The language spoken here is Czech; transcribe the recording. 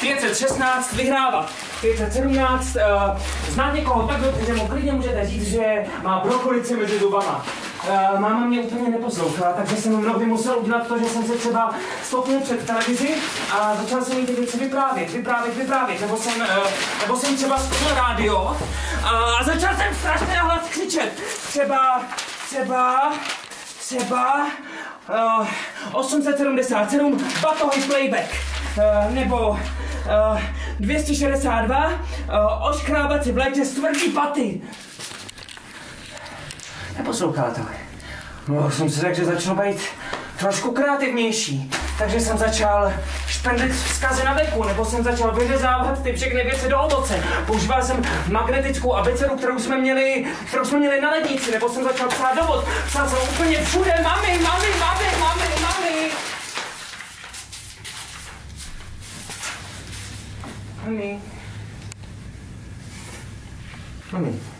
516 vyhrávat. 517 uh, znát někoho tak dobře, že mu klidně můžete říct, že má brokolici mezi zubama. Uh, máma mě úplně neposlouchala, takže jsem mnohdy musel udělat to, že jsem se třeba stopnul před televizi a začal jsem jí ty věci vyprávět, vyprávět, vyprávět, nebo jsem, uh, nebo jsem třeba stopnul rádio a začal jsem strašně hlas křičet. Třeba, třeba, třeba, uh, 877 batohy playback, nebo uh, 262 uh, oškrábat si v létě tvrdý paty. Neposlouchala to. No, jsem si řekl, že začal být trošku kreativnější. Takže jsem začal špendlit vzkazy na deku, nebo jsem začal vyřezávat ty všechny věci do ovoce. Používal jsem magnetickou abecedu, kterou jsme měli, kterou jsme měli na lednici, nebo jsem začal psát dovod. Psal jsem úplně všude, mami, mami, mami, mami. Mami. Mami.